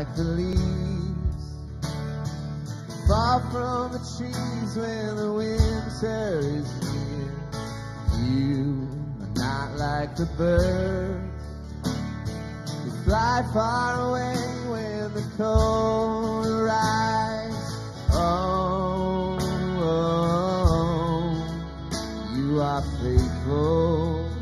like the leaves Far from the trees when the winter is near. You are not like the birds who fly far away when the cold arrives. Oh, oh, oh, you are faithful.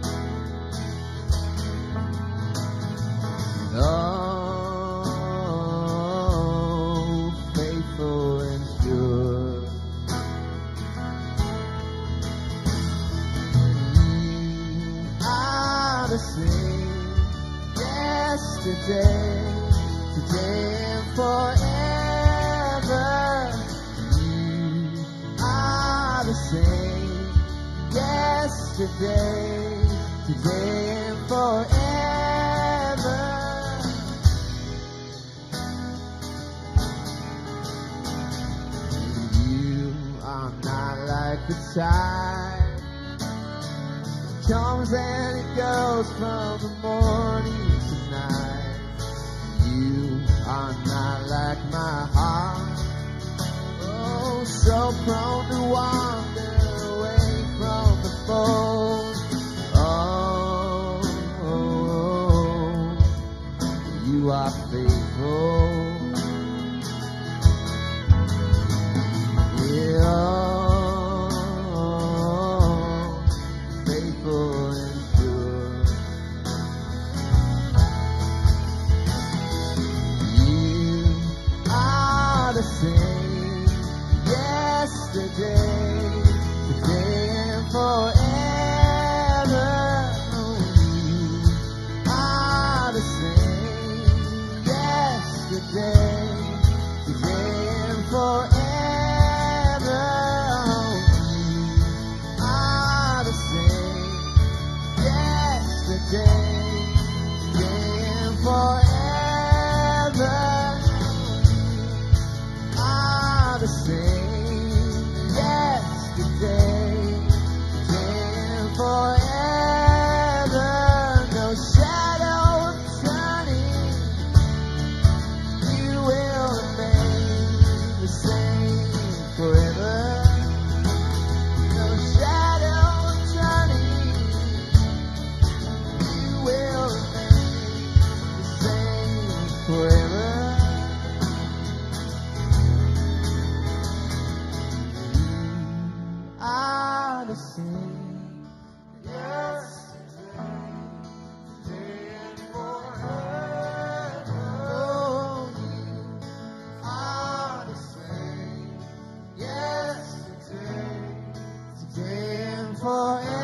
Yesterday, today and forever. You are the same yesterday, today and forever. You are not like the tide. Comes and it goes from the morning to night. You are not like my heart. Oh, so prone to wander away from the fold. Oh, oh, oh, you are faithful. Today and forever. forever.